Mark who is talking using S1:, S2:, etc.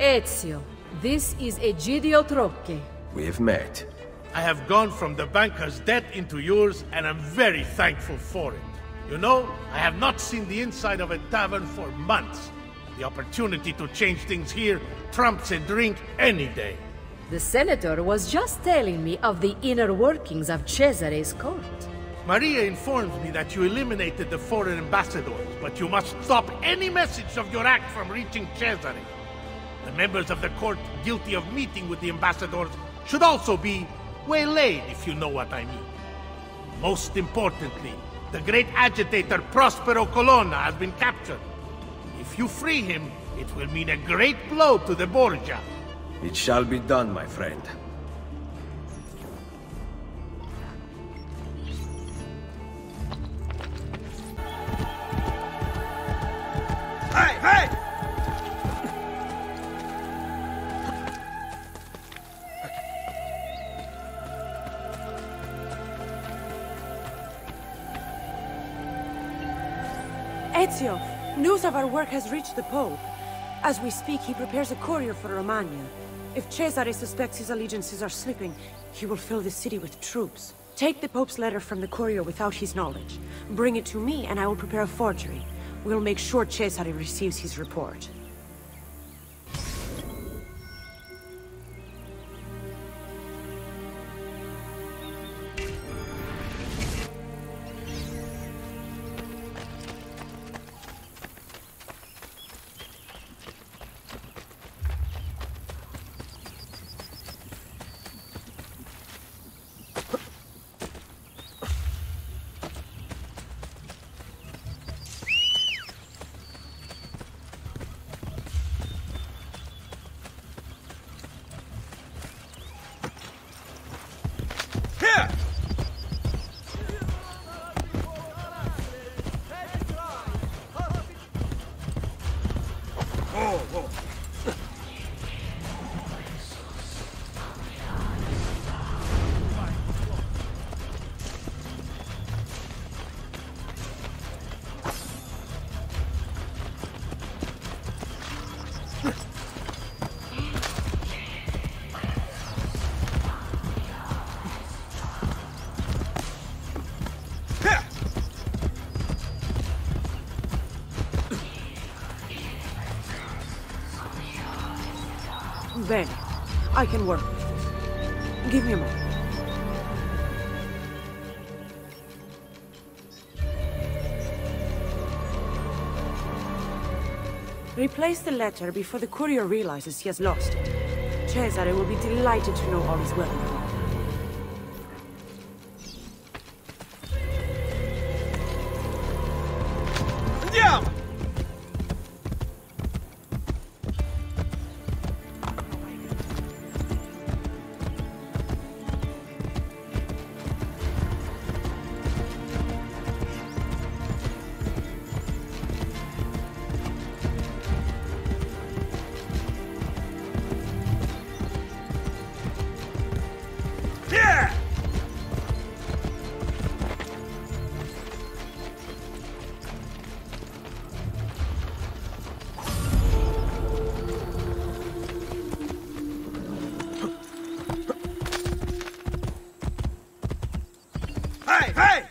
S1: Ezio, this is Egidio Troche.
S2: We've met.
S3: I have gone from the banker's debt into yours, and I'm very thankful for it. You know, I have not seen the inside of a tavern for months. The opportunity to change things here trumps a drink any day.
S1: The senator was just telling me of the inner workings of Cesare's court.
S3: Maria informs me that you eliminated the foreign ambassadors, but you must stop any message of your act from reaching Cesare. The members of the court guilty of meeting with the ambassadors should also be waylaid, if you know what I mean. Most importantly, the great agitator Prospero Colonna has been captured. If you free him, it will mean a great blow to the Borgia.
S2: It shall be done, my friend.
S4: Ezio, news of our work has reached the Pope. As we speak, he prepares a courier for Romagna. If Cesare suspects his allegiances are slipping, he will fill the city with troops. Take the Pope's letter from the courier without his knowledge. Bring it to me, and I will prepare a forgery. We'll make sure Cesare receives his report. Bene. I can work. Give me a moment. Replace the letter before the courier realizes he has lost it. Cesare will be delighted to know all is well
S5: Hey, hey!